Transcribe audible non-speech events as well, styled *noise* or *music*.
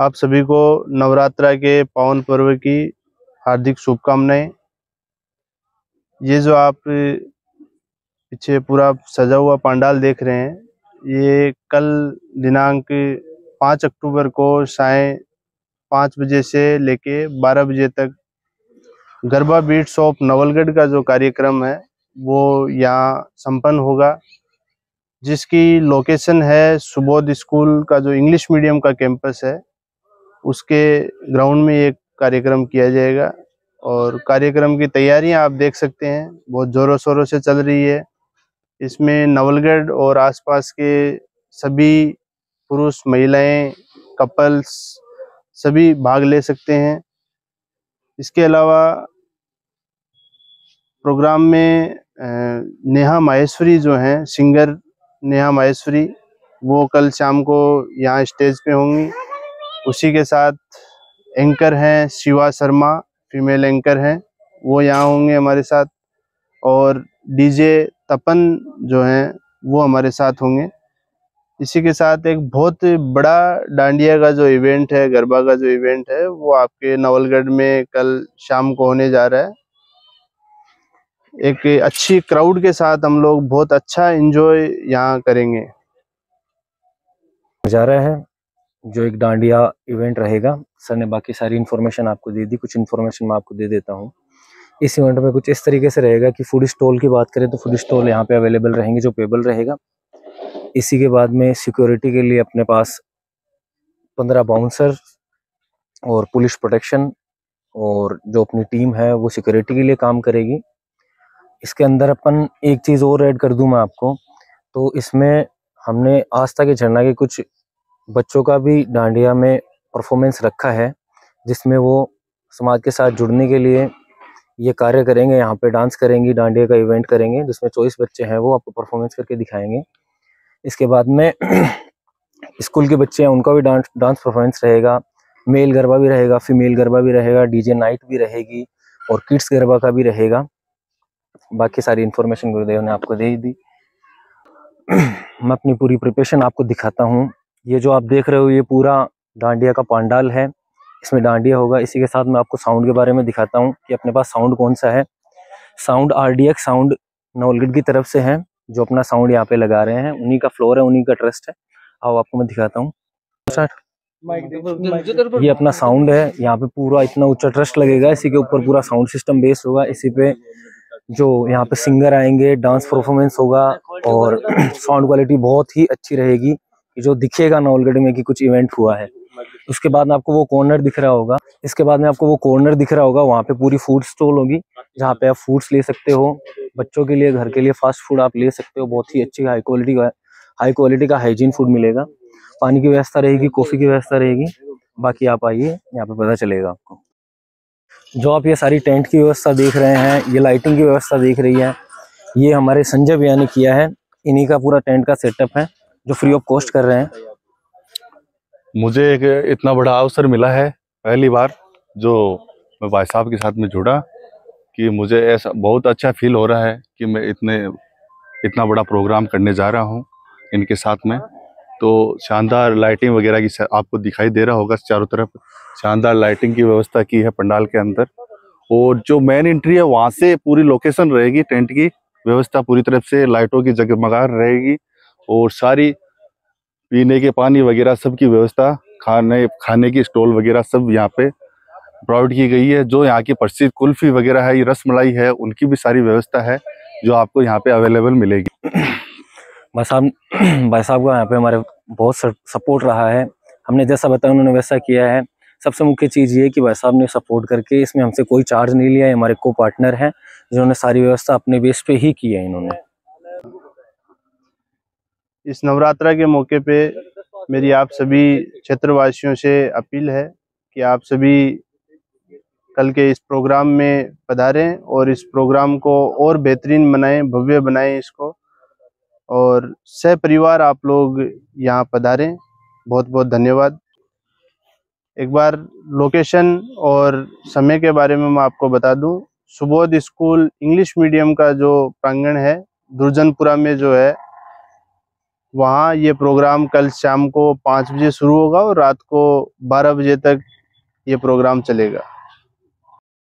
आप सभी को नवरात्रा के पावन पर्व की हार्दिक शुभकामनाएँ। ये जो आप पीछे पूरा सजा हुआ पंडाल देख रहे हैं, ये कल दिनांक पाँच अक्टूबर को साय पाँच बजे से लेके बारह बजे तक गरबा बीट ऑफ़ नवलगढ़ का जो कार्यक्रम है, वो यहाँ संपन्न होगा, जिसकी लोकेशन है सुबोध स्कूल का जो इंग्लिश मीडियम का कैंपस है। उसके ग्राउंड में एक कार्यक्रम किया जाएगा और कार्यक्रम की तैयारियाँ आप देख सकते हैं। बहुत जोरों शोरों से चल रही है। इसमें नवलगढ़ और आसपास के सभी पुरुष, महिलाएँ, कपल्स सभी भाग ले सकते हैं। इसके अलावा प्रोग्राम में नेहा माहेश्वरी जो हैं, सिंगर नेहा माहेश्वरी, वो कल शाम को यहाँ स्टेज पे होंगी। उसी के साथ एंकर हैं शिवा शर्मा फीमेल एंकर हैं। वो यहाँ होंगे हमारे साथ। और डीजे तपन जो हैं, वो हमारे साथ होंगे। इसी के साथ एक बहुत बड़ा डांडिया का जो इवेंट है, गरबा का जो इवेंट है, वो आपके नवलगढ़ में कल शाम को होने जा रहा है। एक अच्छी क्राउड के साथ हम लोग बहुत अच्छा एंजॉय यहाँ करेंगे। जा रहे हैं। जो एक डांडिया इवेंट रहेगा, सर ने बाकी सारी इन्फॉर्मेशन आपको दे दी, कुछ इन्फॉर्मेशन मैं आपको दे देता हूँ। इस इवेंट में कुछ इस तरीके से रहेगा कि फ़ूड स्टॉल की बात करें तो फ़ूड स्टॉल यहाँ पे अवेलेबल रहेंगे, जो पेबल रहेगा। इसी के बाद में सिक्योरिटी के लिए अपने पास पंद्रह बाउंसर और पुलिस प्रोटेक्शन और जो अपनी टीम है, वो सिक्योरिटी के लिए काम करेगी। इसके अंदर अपन एक चीज़ और ऐड कर दूँ मैं आपको तो इसमें हमने आस्था के झरना के कुछ बच्चों का भी डांडिया में परफॉर्मेंस रखा है, जिसमें वो समाज के साथ जुड़ने के लिए ये कार्य करेंगे, यहाँ पे डांस करेंगी, डांडिया का इवेंट करेंगे, जिसमें चौबीस बच्चे हैं, वो आपको परफॉर्मेंस करके दिखाएँगे। इसके बाद में *clears throat* स्कूल के बच्चे हैं, उनका भी डांस डांस परफॉर्मेंस रहेगा। मेल गरबा भी रहेगा फीमेल गरबा भी रहेगा डीजे नाइट भी रहेगी और किड्स गरबा का भी रहेगा। बाकी सारी इन्फॉर्मेशन गुरुदेव ने आपको दे दी। *clears throat* मैं अपनी पूरी प्रिपरेशन आपको दिखाता हूँ। ये जो आप देख रहे हो ये पूरा डांडिया का पांडाल है। इसमें डांडिया होगा। इसी के साथ मैं आपको साउंड के बारे में दिखाता हूँ कि अपने पास साउंड कौन सा है। साउंड आरडीएक्स साउंड नवलगढ़ की तरफ़ से है जो अपना साउंड यहाँ पे लगा रहे हैं। उन्हीं का फ्लोर है उन्हीं का ट्रस्ट है। आओ आपको मैं दिखाता हूँ। ये अपना साउंड है। यहाँ पे पूरा इतना ऊँचा ट्रस्ट लगेगा। इसी के ऊपर पूरा साउंड सिस्टम बेस्ड होगा। इसी पे जो यहाँ पे सिंगर आएँगे डांस परफॉर्मेंस होगा और *clears throat* साउंड क्वालिटी बहुत ही अच्छी रहेगी। जो दिखेगा ना ऑलरेडी में कि कुछ इवेंट हुआ है। उसके बाद में आपको वो कॉर्नर दिख रहा होगा। इसके बाद में आपको वो कॉर्नर दिख रहा होगा, वहाँ पे पूरी फ़ूड स्टॉल होगी, जहाँ पे आप फूड्स ले सकते हो। बच्चों के लिए, घर के लिए फास्ट फ़ूड आप ले सकते हो। बहुत ही अच्छी हाई क्वालिटी का हाई क्वालिटी का हाइजीन फ़ूड मिलेगा। पानी की व्यवस्था रहेगी कॉफ़ी की व्यवस्था रहेगी। बाकी आप आइए, यहाँ पे पता चलेगा आपको। जो आप ये सारी टेंट की व्यवस्था देख रहे हैं, ये लाइटिंग की व्यवस्था देख रही है, ये हमारे संजय भैया ने किया है। इन्हीं का पूरा टेंट का सेटअप है। जो फ्री ऑफ़ कॉस्ट कर रहे हैं। मुझे एक इतना बड़ा अवसर मिला है पहली बार, जो मैं भाई साहब के साथ में जुड़ा, कि मुझे ऐसा बहुत अच्छा फील हो रहा है कि मैं इतने, इतना बड़ा प्रोग्राम करने जा रहा हूँ इनके साथ में। तो शानदार लाइटिंग वगैरह की आपको दिखाई दे रहा होगा चारों तरफ़। शानदार लाइटिंग की व्यवस्था की है पंडाल के अंदर। और जो मेन एंट्री है, वहाँ से पूरी लोकेशन रहेगी टेंट की व्यवस्था पूरी तरफ़ से लाइटों की जगमगार रहेगी। और सारी पीने के पानी वगैरह सब की व्यवस्था, खाने खाने की स्टॉल वगैरह सब यहाँ पे प्रोवाइड की गई है। जो यहाँ की प्रसिद्ध कुल्फी वगैरह है, ये रस मलाई है, उनकी भी सारी व्यवस्था है, जो आपको यहाँ पे अवेलेबल मिलेगी। भाई साहब भाई साहब का यहाँ पे हमारे बहुत सपोर्ट रहा है। हमने जैसा बताया, उन्होंने वैसा किया है। सबसे मुख्य चीज़ ये कि भाई साहब ने सपोर्ट करके इसमें हमसे कोई चार्ज नहीं लिया है। हमारे को पार्टनर हैं, जिन्होंने सारी व्यवस्था अपने बेस पे ही की है, इन्होंने। इस नवरात्रा के मौके पे मेरी आप सभी क्षेत्रवासियों से अपील है कि आप सभी कल के इस प्रोग्राम में पधारें और इस प्रोग्राम को और बेहतरीन बनाएँ, भव्य बनाएँ इसको। और सह परिवार आप लोग यहाँ पधारें। बहुत बहुत धन्यवाद। एक बार लोकेशन और समय के बारे में मैं आपको बता दूँ। सुबोध स्कूल इंग्लिश मीडियम का जो प्रांगण है, दुर्जनपुरा में जो है वहाँ ये प्रोग्राम कल शाम को पाँच बजे शुरू होगा और रात को बारह बजे तक ये प्रोग्राम चलेगा।